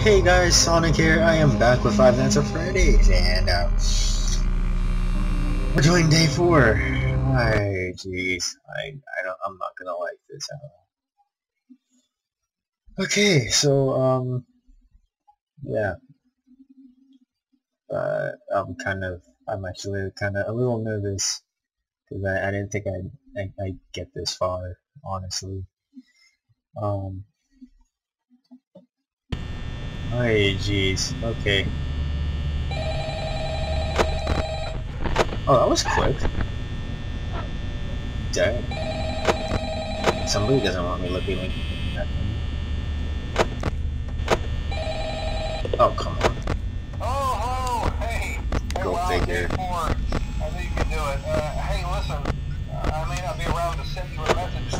Hey guys, Sonic here. I am back with Five Nights at Freddy's, and uh, we're doing day four. Ay, jeez, I, I don't, I'm not gonna like this at all. Okay, so um, yeah, uh, I'm kind of, I'm actually kind of a little nervous because I, I didn't think I'd, I, I'd get this far, honestly. Um, Ay, jeez. Okay. Oh, that was quick. Dang. Somebody doesn't want me looking like that. Oh, come on. Oh, oh, hey. Hey, Go wow, figure. I knew you could do it. Uh, hey, listen, uh, I may not be around to send you a message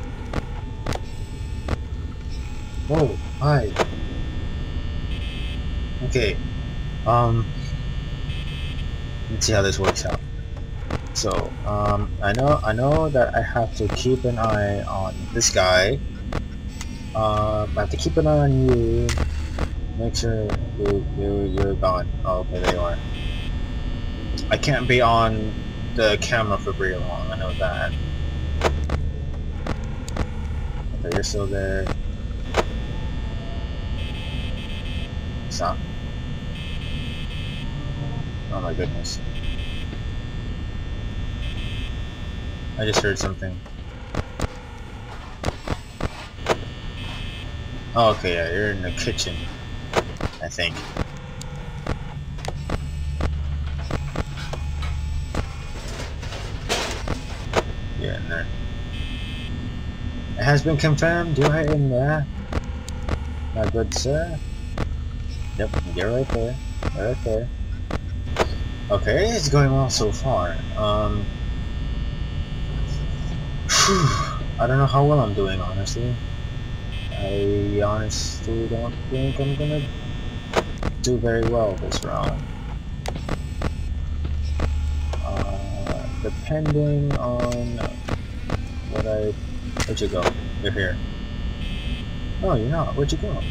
Whoa, hi. Okay. Um let's see how this works out. So, um I know I know that I have to keep an eye on this guy. Um I have to keep an eye on you. Make sure you you you're gone. Oh, okay, there you are. I can't be on the camera for very long, I know that. Okay, you're still there. Oh my goodness. I just heard something. Oh, okay, yeah, you're in the kitchen, I think. Yeah, in there. It has been confirmed, you are in there. My good sir. Yep, you're right there. Right there. Okay, it's going well so far. Um, whew, I don't know how well I'm doing, honestly. I honestly don't think I'm gonna do very well this round. Uh, depending on what I... Where'd you go? You're here. Oh, you're not. Where'd you go?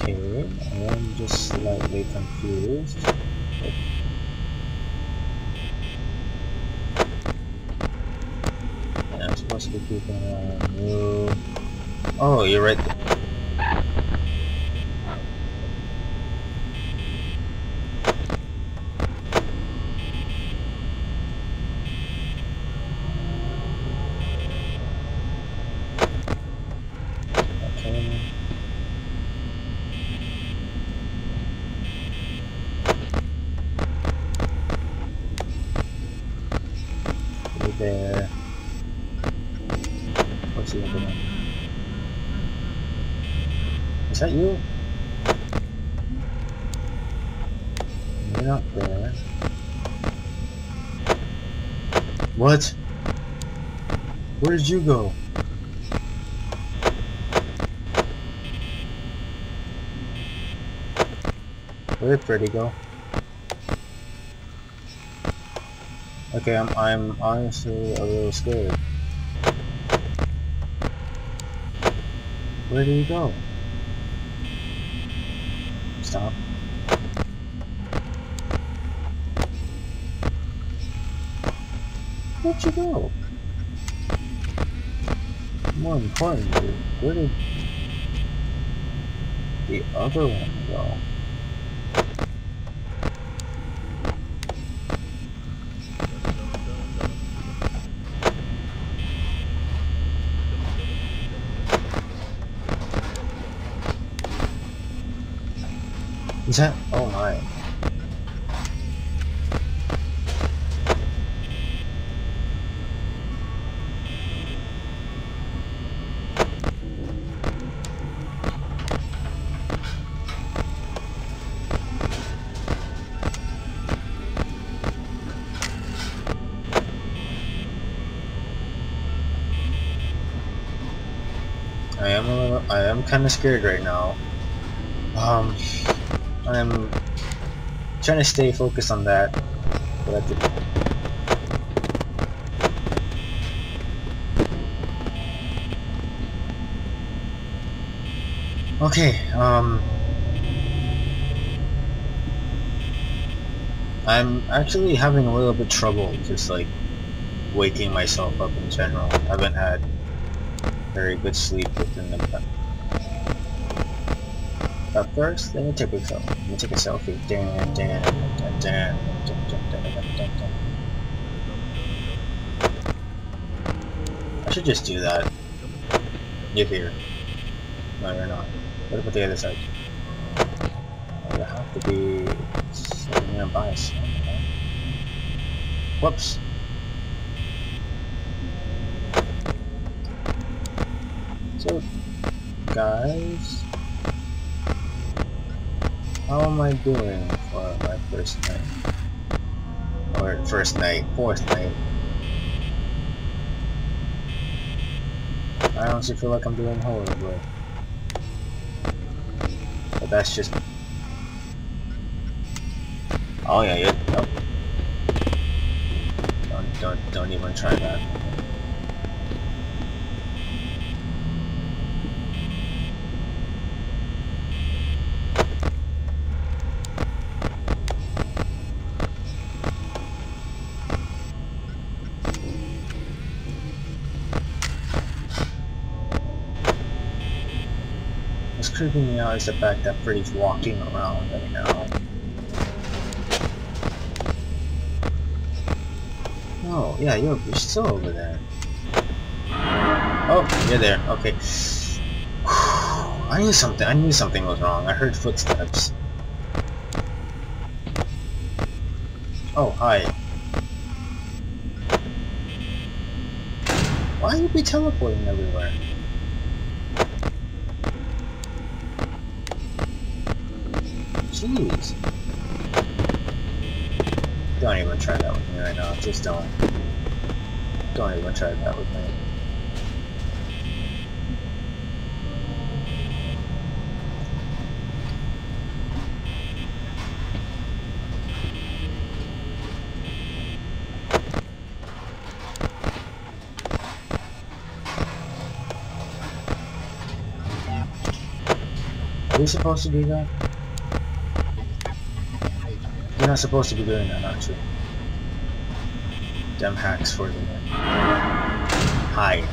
Okay, I am just slightly confused. I'm supposed to be keeping on you. Oh, you're right there. Okay. You there. What's he looking at? Is that you? You're not there. What? Where did you go? Where did Freddy go? Okay, I'm I'm honestly a little scared. Where did he go? Stop. Where'd you go? More importantly, where did the other one go? Is that? Oh my. I am I am kind of scared right now. Um, I'm trying to stay focused on that, but the Okay, um... I'm actually having a little bit trouble just like waking myself up in general. I haven't had very good sleep within the but first, let me take a selfie. Let me take a selfie. Dan, dan, dan, dan, I should just do that. You're here. No, you're not. What about the other side? Oh, you have to be nearby. Whoops. So, guys, how am I doing for my first night? Or first night, fourth night? I honestly feel like I'm doing horrible. But that's just... Oh yeah, yeah. Don't, don't, don't even try that. Creeping me out is the fact that Freddy's walking around right now. Oh, yeah, you're, you're still over there. Oh, you're there. Okay. I knew something. I knew something was wrong. I heard footsteps. Oh, hi. Why you be teleporting everywhere? Jeez. Don't even try that with me right now. Just don't. Don't even try that with me. Are we supposed to do that? You're not supposed to be doing that, aren't you? Dem hacks for the win. Hi.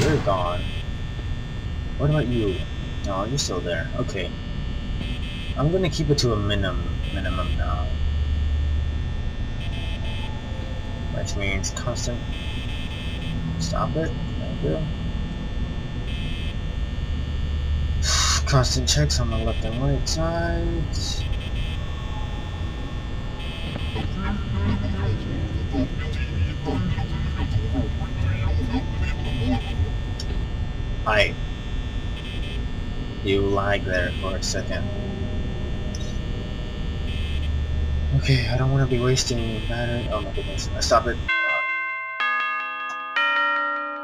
You're gone. What about you? No, you're still there. Okay. I'm gonna keep it to a minimum minimum now. Which means constant stop it. Thank you. Constant checks on the left and right sides. Hi. You lag there for a second. Okay, I don't want to be wasting battery. Oh my goodness. I stop it.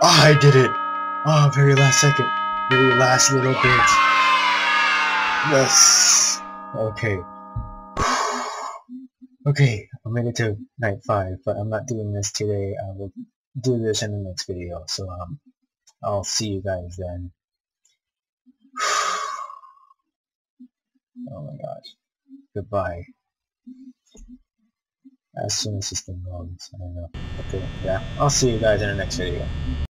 Oh, I did it! Oh, very last second. Very last little bit. Yes! Okay. Okay, I made it to night 5, but I'm not doing this today. I will do this in the next video, so um, I'll see you guys then. Oh my gosh. Goodbye. As soon as this thing loads, I don't know. Okay, yeah. I'll see you guys in the next video.